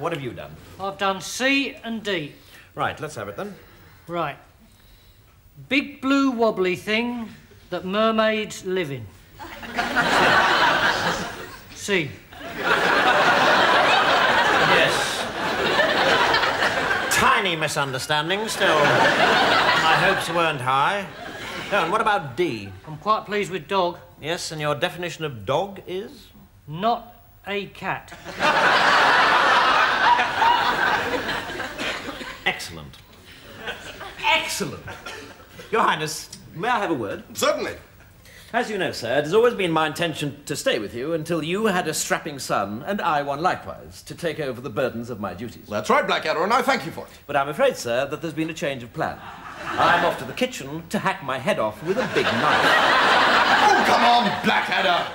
What have you done? I've done C and D. Right, let's have it then. Right. Big blue wobbly thing that mermaids live in. C. Yes. Tiny misunderstanding, still. My hopes weren't high. Oh, and what about D? I'm quite pleased with dog. Yes, and your definition of dog is? Not a cat. Excellent. Excellent. Your Highness, may I have a word? Certainly. As you know, sir, it has always been my intention to stay with you until you had a strapping son, and I one likewise, to take over the burdens of my duties. That's right, Blackadder, and I thank you for it. But I'm afraid, sir, that there's been a change of plan. I'm off to the kitchen to hack my head off with a big knife. Oh, come on, Blackadder.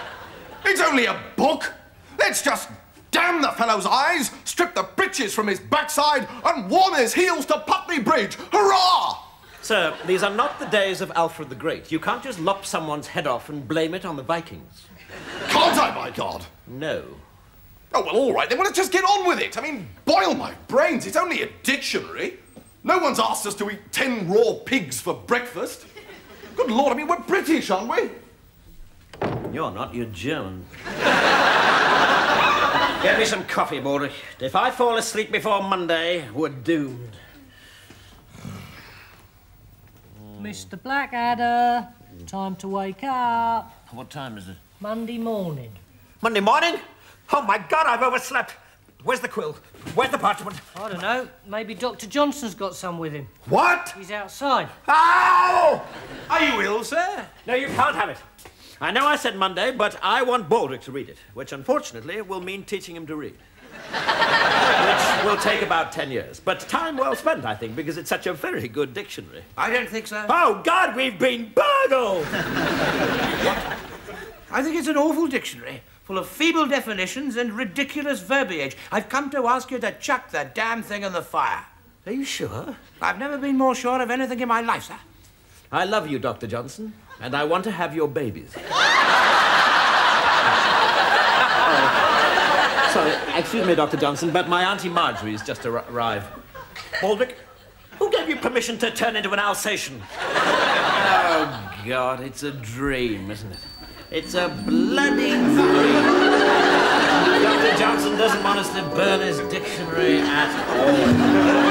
It's only a book. Let's just damn the fellow's eyes, strip the breeches from his backside, and warm his heels to Putney Bridge. Hurrah! Sir, these are not the days of Alfred the Great. You can't just lop someone's head off and blame it on the Vikings. Can't I, by God? No. Oh, well, all right, then. Well, let's just get on with it. I mean, boil my brains. It's only a dictionary. No one's asked us to eat ten raw pigs for breakfast. Good Lord, I mean, we're British, aren't we? You're not, you're German. Get me some coffee, Baldrick. If I fall asleep before Monday, we're doomed. Mr. Blackadder, time to wake up. What time is it? Monday morning. Monday morning? Oh, my God, I've overslept. Where's the quill? Where's the parchment? I don't know. Maybe Dr. Johnson's got some with him. What? He's outside. Ow! Are you ill, sir? No, you can't have it. I know I said Monday, but I want Baldrick to read it, which unfortunately will mean teaching him to read. which will take about ten years. But time well spent, I think, because it's such a very good dictionary. I don't think so. Oh, God, we've been burgled! I think it's an awful dictionary, full of feeble definitions and ridiculous verbiage. I've come to ask you to chuck the damn thing in the fire. Are you sure? I've never been more sure of anything in my life, sir. I love you, Dr. Johnson, and I want to have your babies. Oh, Sorry, excuse me, Dr. Johnson, but my Auntie Marjorie's just ar- arrived. Baldrick, who gave you permission to turn into an Alsatian? Oh, God, it's a dream, isn't it? It's a bloody dream. Dr. Johnson doesn't want us to burn his dictionary at all.